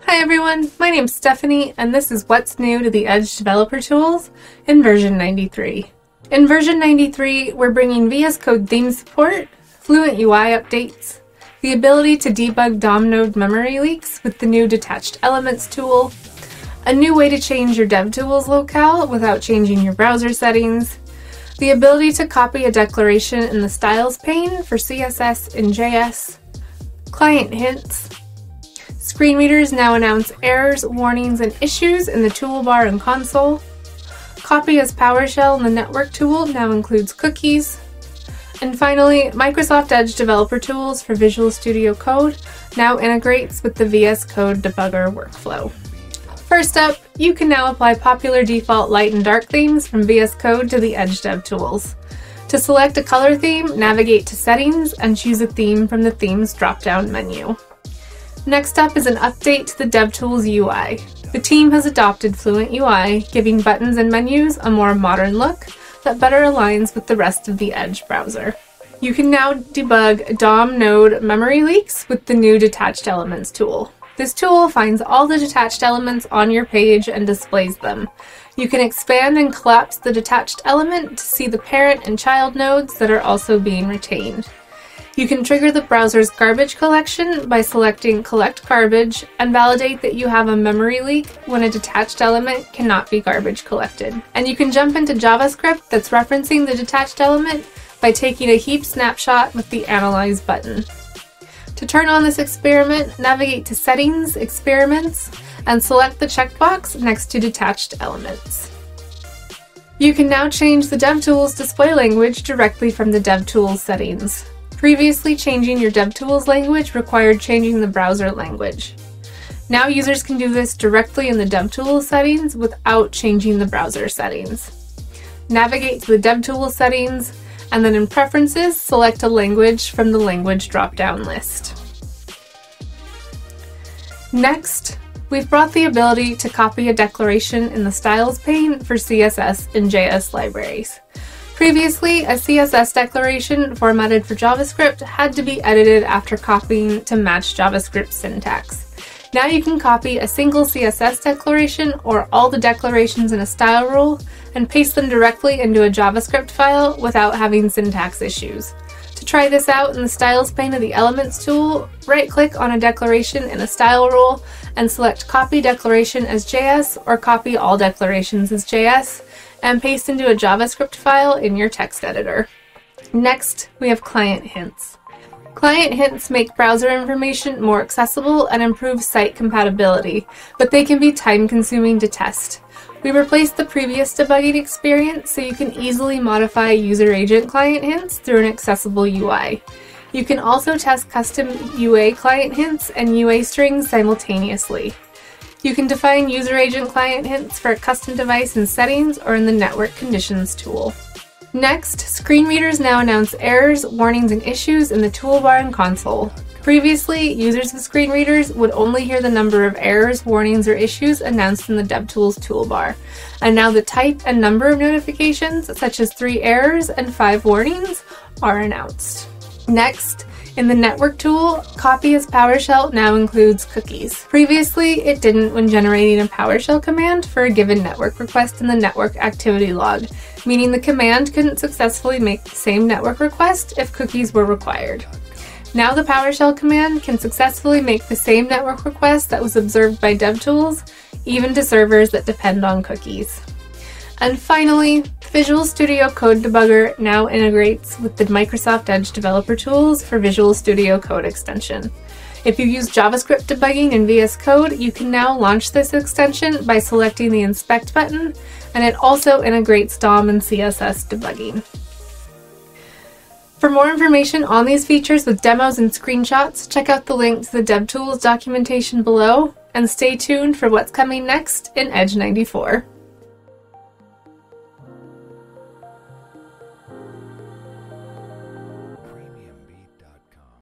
Hi everyone, my name's Stephanie and this is what's new to the Edge Developer Tools in version 93. In version 93, we're bringing VS Code theme support, Fluent UI updates, the ability to debug DOM node memory leaks with the new Detached Elements tool, a new way to change your DevTools locale without changing your browser settings, the ability to copy a declaration in the Styles pane for CSS and JS, client hints, Screen readers now announce errors, warnings, and issues in the toolbar and console. Copy as PowerShell in the network tool now includes cookies. And finally, Microsoft Edge Developer Tools for Visual Studio Code now integrates with the VS Code debugger workflow. First up, you can now apply popular default light and dark themes from VS Code to the Edge Dev tools. To select a color theme, navigate to Settings and choose a theme from the Themes drop-down menu. Next up is an update to the DevTools UI. The team has adopted Fluent UI, giving buttons and menus a more modern look that better aligns with the rest of the Edge browser. You can now debug DOM node memory leaks with the new Detached Elements tool. This tool finds all the detached elements on your page and displays them. You can expand and collapse the detached element to see the parent and child nodes that are also being retained. You can trigger the browser's garbage collection by selecting Collect Garbage and validate that you have a memory leak when a detached element cannot be garbage collected. And you can jump into JavaScript that's referencing the detached element by taking a heap snapshot with the Analyze button. To turn on this experiment, navigate to Settings, Experiments, and select the checkbox next to Detached Elements. You can now change the DevTools display language directly from the DevTools settings. Previously, changing your DevTools language required changing the browser language. Now users can do this directly in the DevTools settings without changing the browser settings. Navigate to the DevTools settings, and then in Preferences, select a language from the language drop-down list. Next, we've brought the ability to copy a declaration in the Styles pane for CSS and JS libraries. Previously, a CSS declaration formatted for JavaScript had to be edited after copying to match JavaScript syntax. Now you can copy a single CSS declaration or all the declarations in a style rule and paste them directly into a JavaScript file without having syntax issues. To try this out in the Styles pane of the Elements tool, right-click on a declaration in a style rule and select Copy Declaration as JS or Copy All Declarations as JS and paste into a JavaScript file in your text editor. Next, we have client hints. Client hints make browser information more accessible and improve site compatibility, but they can be time consuming to test. We replaced the previous debugging experience so you can easily modify user agent client hints through an accessible UI. You can also test custom UA client hints and UA strings simultaneously. You can define user agent client hints for a custom device in settings or in the network conditions tool. Next, screen readers now announce errors, warnings, and issues in the toolbar and console. Previously, users of screen readers would only hear the number of errors, warnings, or issues announced in the DevTools toolbar, and now the type and number of notifications, such as three errors and five warnings, are announced. Next, in the network tool, copy as PowerShell now includes cookies. Previously, it didn't when generating a PowerShell command for a given network request in the network activity log, meaning the command couldn't successfully make the same network request if cookies were required. Now the PowerShell command can successfully make the same network request that was observed by DevTools, even to servers that depend on cookies. And finally, Visual Studio Code Debugger now integrates with the Microsoft Edge developer tools for Visual Studio Code extension. If you use JavaScript debugging in VS Code, you can now launch this extension by selecting the Inspect button, and it also integrates DOM and CSS debugging. For more information on these features with demos and screenshots, check out the link to the DevTools documentation below, and stay tuned for what's coming next in Edge 94.